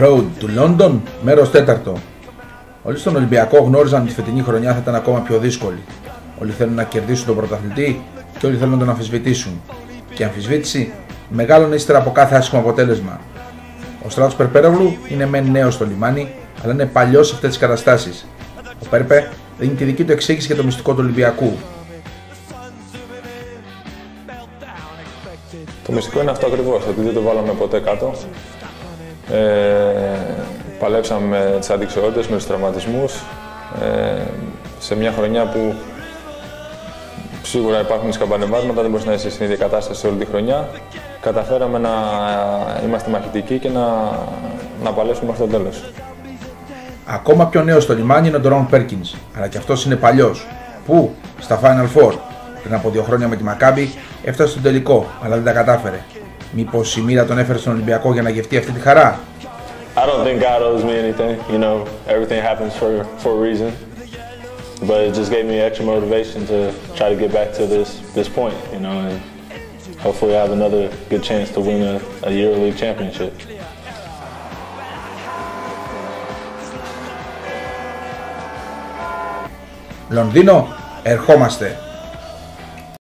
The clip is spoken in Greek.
Road του London, μέρος 4. Όλοι στον Ολυμπιακό γνώριζαν ότι η φετινή χρονιά θα ήταν ακόμα πιο δύσκολη. Όλοι θέλουν να κερδίσουν τον πρωταθλητή και όλοι θέλουν να τον αμφισβητήσουν. Και η αμφισβήτηση μεγάλωνε ύστερα από κάθε άσχημο αποτέλεσμα. Ο Στράτος Περπέρογλου είναι μεν νέος στο λιμάνι, αλλά είναι παλιός σε αυτές τις καταστάσεις. Ο Πέρπε δίνει τη δική του εξήγηση για το μυστικό του Ολυμπιακού. Το μυστικό είναι αυτό ακριβώς, ότι δεν το βάλαμε ποτέ κάτω. Ε, παλέψαμε με τις αντικσοότητε, με τους τραυματισμούς. Ε, σε μια χρονιά που σίγουρα υπάρχουν σκαμπανεβάσματα, δεν μπορείς να είσαι στην ίδια κατάσταση όλη τη χρονιά. Καταφέραμε να είμαστε μαχητικοί και να, να παλέψουμε μέχρι το τέλος. Ακόμα πιο νέος στο λιμάνι είναι ο Ντορόν Πέρκινς, αλλά και αυτός είναι παλιός. Πού; Στα Final Four. Πριν από δύο χρόνια με τη Μακάμπη έφτασε στον τελικό, αλλά δεν τα κατάφερε. Μήπως η μοίρα τον έφερε στον Ολυμπιακό για να γευτεί αυτή τη χαρά; I don't think God owes me anything. You know, everything happens for for a reason. But it just gave me extra motivation to try to get back to this this point. You know, and hopefully I have another good chance to win a, a EuroLeague championship. Λονδίνο, ερχόμαστε.